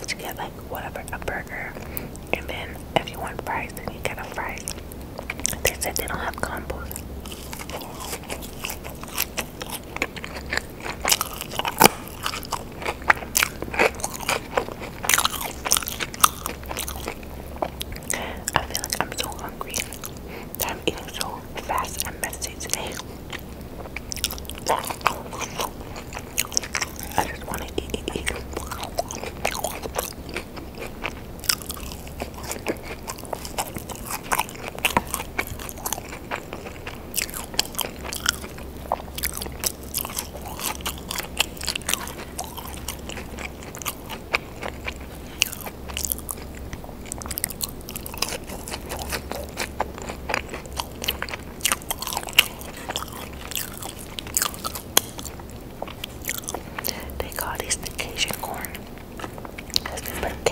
have to get like whatever a burger, and then if you want fries, then you get a fries. They said they don't have combos,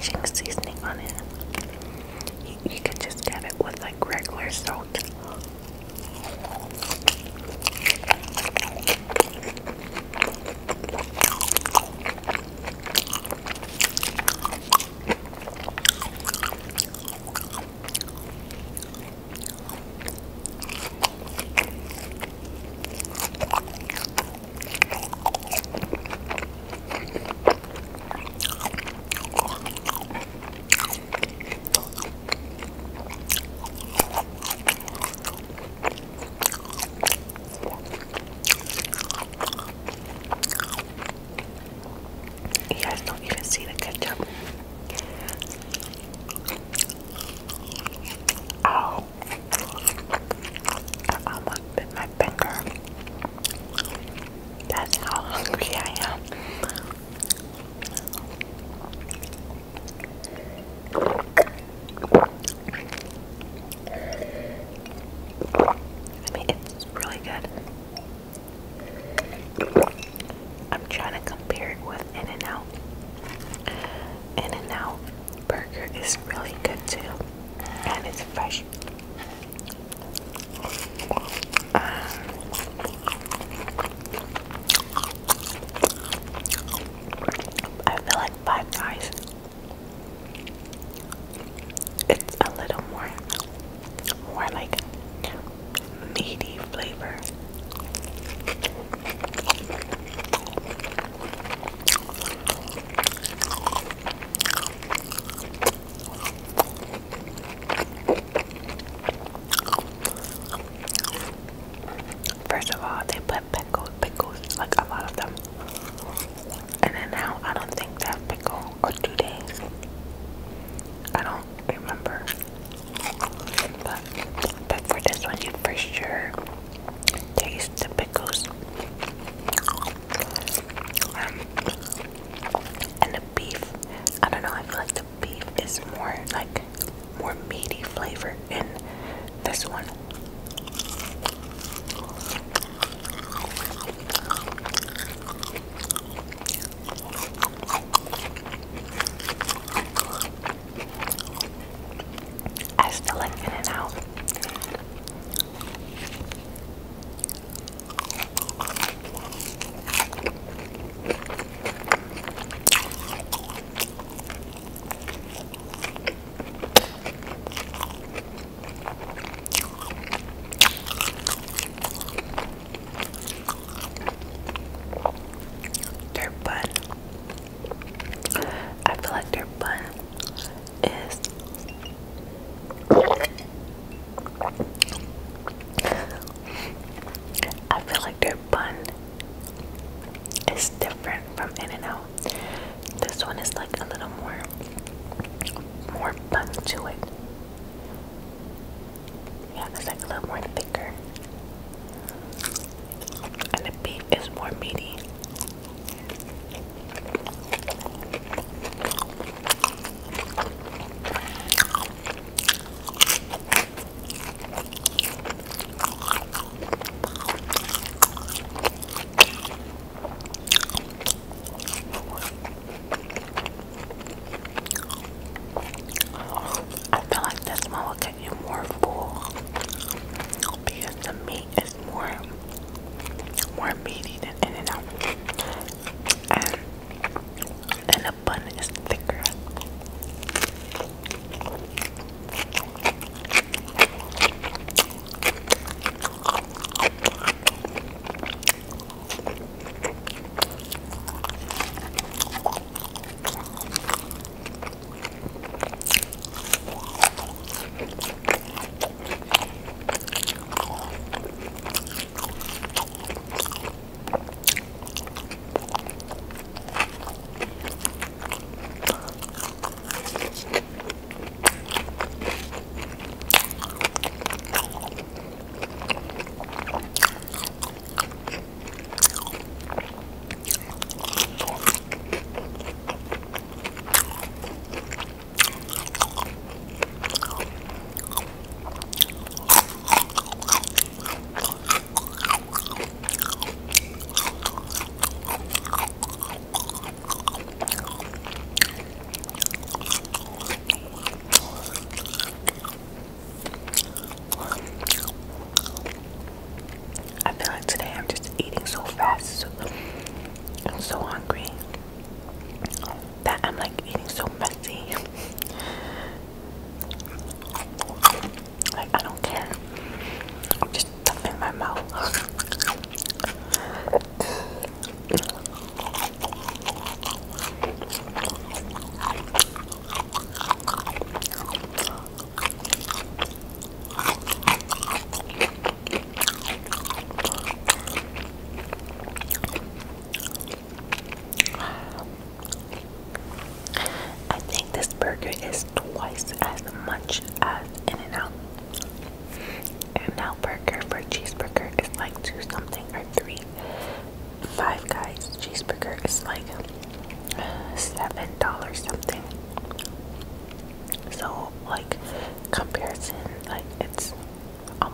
Cajun seasoning on it. You, you could just get it with like regular salt.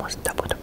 rosto, tá bom?